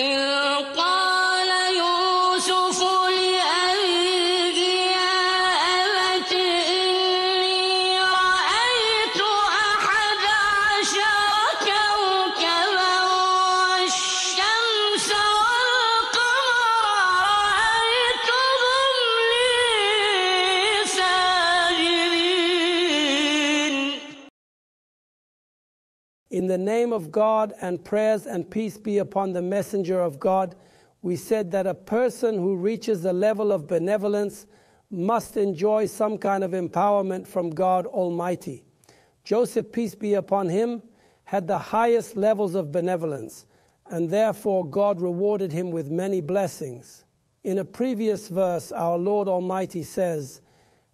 إذ the name of God and prayers and peace be upon the messenger of God, we said that a person who reaches the level of benevolence must enjoy some kind of empowerment from God Almighty. Joseph, peace be upon him, had the highest levels of benevolence, and therefore God rewarded him with many blessings. In a previous verse, our Lord Almighty says,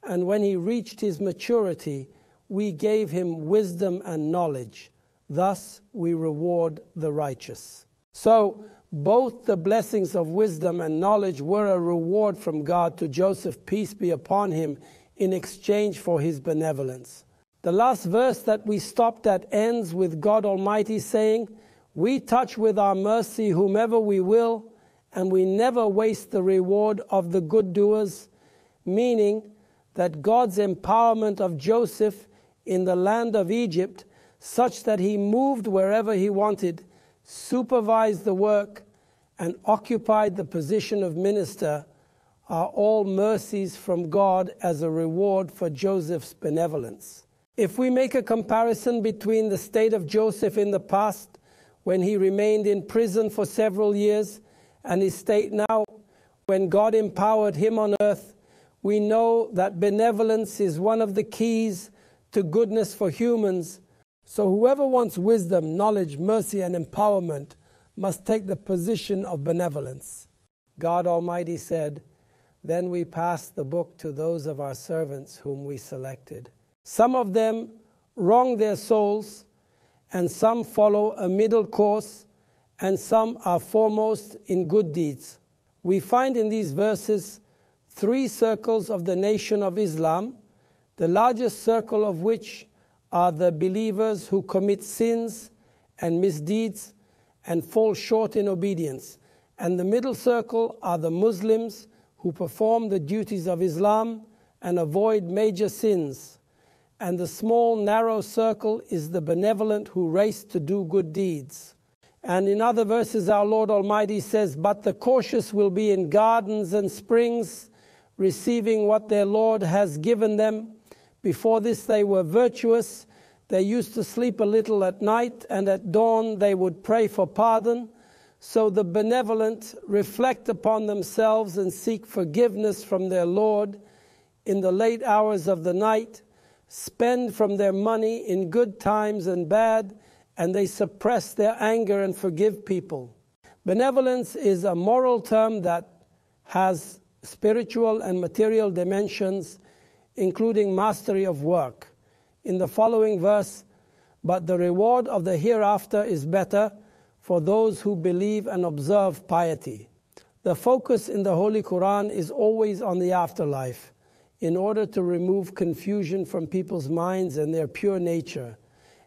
And when he reached his maturity, we gave him wisdom and knowledge. Thus we reward the righteous. So, both the blessings of wisdom and knowledge were a reward from God to Joseph, peace be upon him, in exchange for his benevolence. The last verse that we stopped at ends with God Almighty saying, We touch with our mercy whomever we will, and we never waste the reward of the good doers, meaning that God's empowerment of Joseph in the land of Egypt such that he moved wherever he wanted, supervised the work, and occupied the position of minister are all mercies from God as a reward for Joseph's benevolence. If we make a comparison between the state of Joseph in the past, when he remained in prison for several years, and his state now, when God empowered him on earth, we know that benevolence is one of the keys to goodness for humans so, whoever wants wisdom, knowledge, mercy, and empowerment must take the position of benevolence. God Almighty said, Then we passed the book to those of our servants whom we selected. Some of them wrong their souls, and some follow a middle course, and some are foremost in good deeds. We find in these verses three circles of the nation of Islam, the largest circle of which are the believers who commit sins and misdeeds and fall short in obedience. And the middle circle are the Muslims who perform the duties of Islam and avoid major sins. And the small, narrow circle is the benevolent who race to do good deeds. And in other verses, our Lord Almighty says, But the cautious will be in gardens and springs, receiving what their Lord has given them before this, they were virtuous. They used to sleep a little at night, and at dawn they would pray for pardon. So the benevolent reflect upon themselves and seek forgiveness from their Lord in the late hours of the night, spend from their money in good times and bad, and they suppress their anger and forgive people. Benevolence is a moral term that has spiritual and material dimensions including mastery of work. In the following verse, but the reward of the hereafter is better for those who believe and observe piety. The focus in the Holy Quran is always on the afterlife in order to remove confusion from people's minds and their pure nature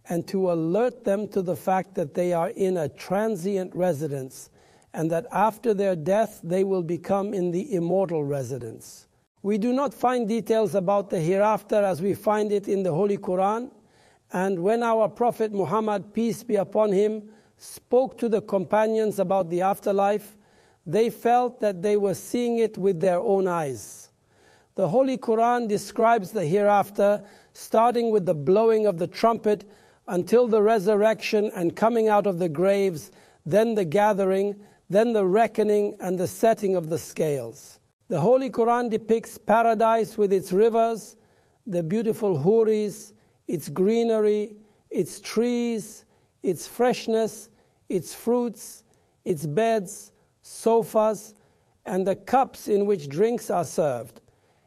and to alert them to the fact that they are in a transient residence and that after their death they will become in the immortal residence. We do not find details about the hereafter as we find it in the Holy Quran. And when our Prophet Muhammad, peace be upon him, spoke to the companions about the afterlife, they felt that they were seeing it with their own eyes. The Holy Quran describes the hereafter, starting with the blowing of the trumpet until the resurrection and coming out of the graves, then the gathering, then the reckoning and the setting of the scales. The Holy Quran depicts paradise with its rivers, the beautiful huris, its greenery, its trees, its freshness, its fruits, its beds, sofas, and the cups in which drinks are served.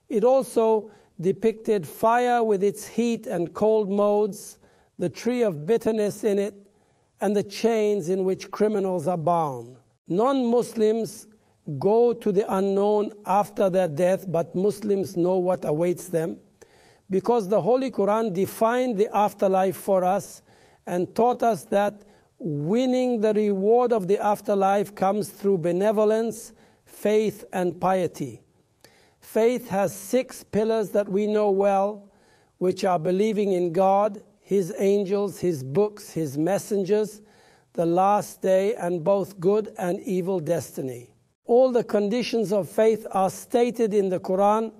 It also depicted fire with its heat and cold modes, the tree of bitterness in it, and the chains in which criminals are bound. Non Muslims go to the unknown after their death, but Muslims know what awaits them. Because the Holy Quran defined the afterlife for us and taught us that winning the reward of the afterlife comes through benevolence, faith, and piety. Faith has six pillars that we know well, which are believing in God, His angels, His books, His messengers, the last day, and both good and evil destiny. All the conditions of faith are stated in the Quran,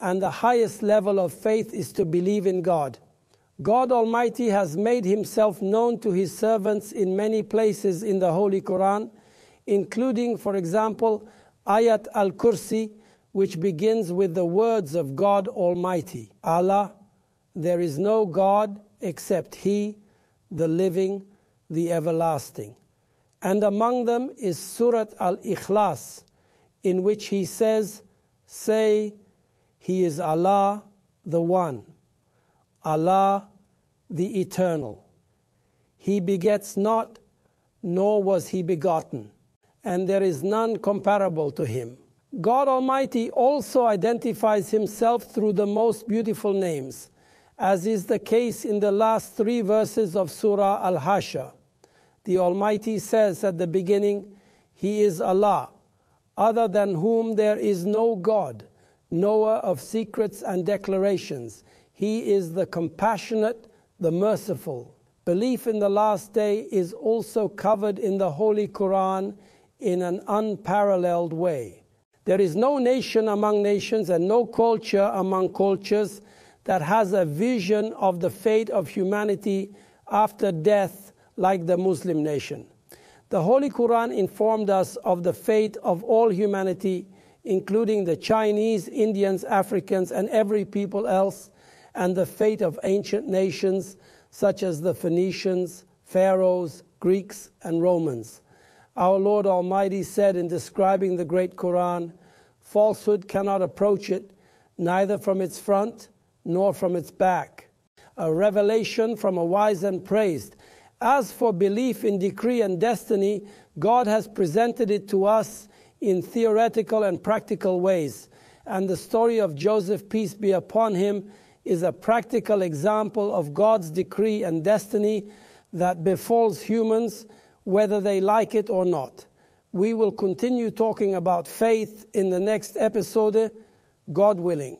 and the highest level of faith is to believe in God. God Almighty has made Himself known to His servants in many places in the Holy Quran, including, for example, Ayat al Kursi, which begins with the words of God Almighty Allah, there is no God except He, the living, the everlasting. And among them is Surat Al Ikhlas, in which He says, Say, He is Allah, the One. Allah, the Eternal. He begets not, nor was he begotten, and there is none comparable to him. God Almighty also identifies himself through the most beautiful names, as is the case in the last three verses of Surah Al Hashr. The Almighty says at the beginning, He is Allah, other than whom there is no God, knower of secrets and declarations. He is the compassionate, the merciful. Belief in the last day is also covered in the Holy Quran in an unparalleled way. There is no nation among nations and no culture among cultures that has a vision of the fate of humanity after death like the Muslim nation. The Holy Quran informed us of the fate of all humanity, including the Chinese, Indians, Africans, and every people else and the fate of ancient nations such as the Phoenicians, Pharaohs, Greeks, and Romans. Our Lord Almighty said in describing the great Quran, falsehood cannot approach it, neither from its front nor from its back. A revelation from a wise and praised. As for belief in decree and destiny, God has presented it to us in theoretical and practical ways. And the story of Joseph, peace be upon him, is a practical example of God's decree and destiny that befalls humans, whether they like it or not. We will continue talking about faith in the next episode, God willing.